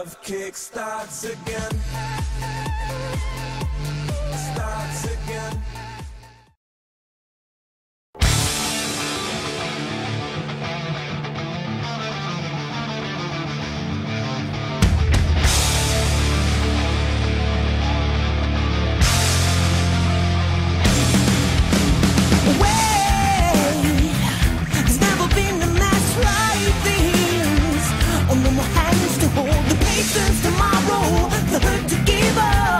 love kick starts again. Starts again. There's never been a like this. Oh, no more hands to hold, the patience tomorrow, the hurt to give up.